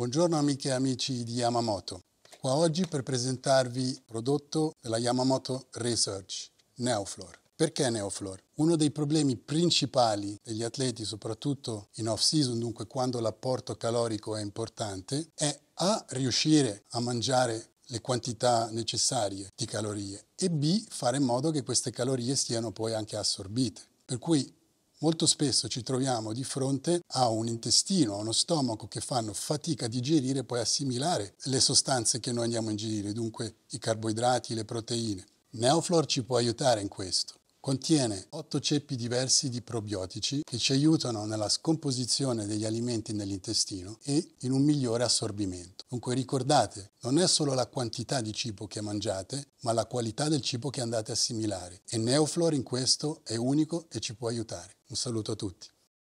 Buongiorno amiche e amici di Yamamoto. Qua oggi per presentarvi il prodotto della Yamamoto Research, Neoflor. Perché Neoflor? Uno dei problemi principali degli atleti, soprattutto in off-season, dunque quando l'apporto calorico è importante, è A. riuscire a mangiare le quantità necessarie di calorie e B. fare in modo che queste calorie siano poi anche assorbite. Per cui Molto spesso ci troviamo di fronte a un intestino, a uno stomaco che fanno fatica a digerire e poi assimilare le sostanze che noi andiamo a ingerire, dunque i carboidrati, le proteine. Neoflor ci può aiutare in questo. Contiene otto ceppi diversi di probiotici che ci aiutano nella scomposizione degli alimenti nell'intestino e in un migliore assorbimento. Dunque ricordate, non è solo la quantità di cibo che mangiate, ma la qualità del cibo che andate a assimilare. E Neoflor in questo è unico e ci può aiutare. Un saluto a tutti.